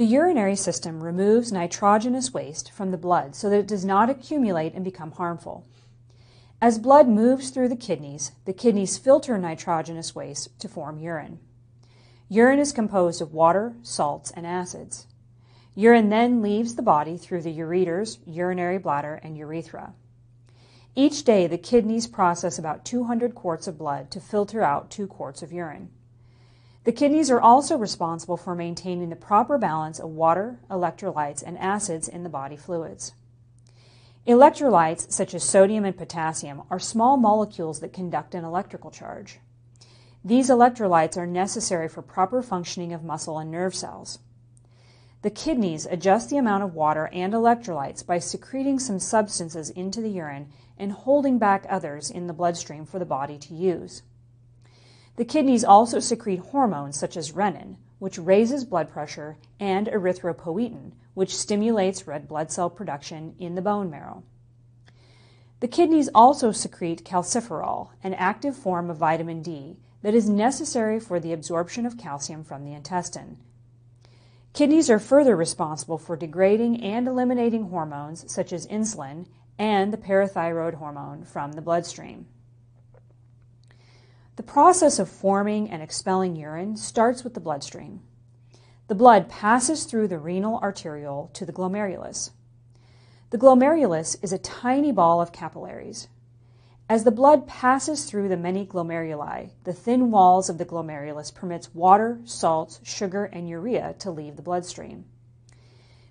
The urinary system removes nitrogenous waste from the blood so that it does not accumulate and become harmful. As blood moves through the kidneys, the kidneys filter nitrogenous waste to form urine. Urine is composed of water, salts, and acids. Urine then leaves the body through the ureters, urinary bladder, and urethra. Each day, the kidneys process about 200 quarts of blood to filter out 2 quarts of urine. The kidneys are also responsible for maintaining the proper balance of water, electrolytes, and acids in the body fluids. Electrolytes, such as sodium and potassium, are small molecules that conduct an electrical charge. These electrolytes are necessary for proper functioning of muscle and nerve cells. The kidneys adjust the amount of water and electrolytes by secreting some substances into the urine and holding back others in the bloodstream for the body to use. The kidneys also secrete hormones such as renin, which raises blood pressure, and erythropoietin, which stimulates red blood cell production in the bone marrow. The kidneys also secrete calciferol, an active form of vitamin D that is necessary for the absorption of calcium from the intestine. Kidneys are further responsible for degrading and eliminating hormones such as insulin and the parathyroid hormone from the bloodstream. The process of forming and expelling urine starts with the bloodstream. The blood passes through the renal arteriole to the glomerulus. The glomerulus is a tiny ball of capillaries. As the blood passes through the many glomeruli, the thin walls of the glomerulus permits water, salts, sugar, and urea to leave the bloodstream.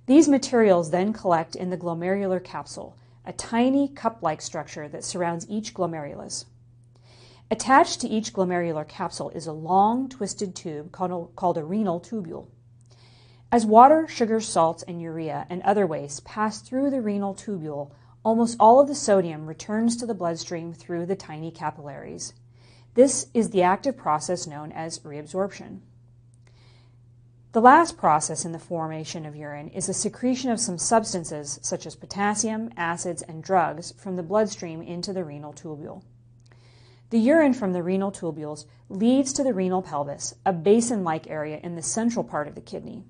These materials then collect in the glomerular capsule, a tiny cup-like structure that surrounds each glomerulus. Attached to each glomerular capsule is a long, twisted tube called, a renal tubule. As water, sugar, salts, and urea and other wastes pass through the renal tubule, Almost all of the sodium returns to the bloodstream through the tiny capillaries. This is the active process known as reabsorption. The last process in the formation of urine is the secretion of some substances such as potassium, acids, and drugs from the bloodstream into the renal tubule. The urine from the renal tubules leads to the renal pelvis, a basin like area in the central part of the kidney.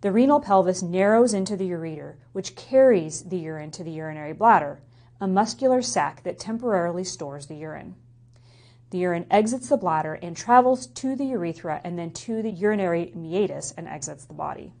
The renal pelvis narrows into the ureter, which carries the urine to the urinary bladder, a muscular sac that temporarily stores the urine. The urine exits the bladder and travels to the urethra and then to the urinary meatus and exits the body.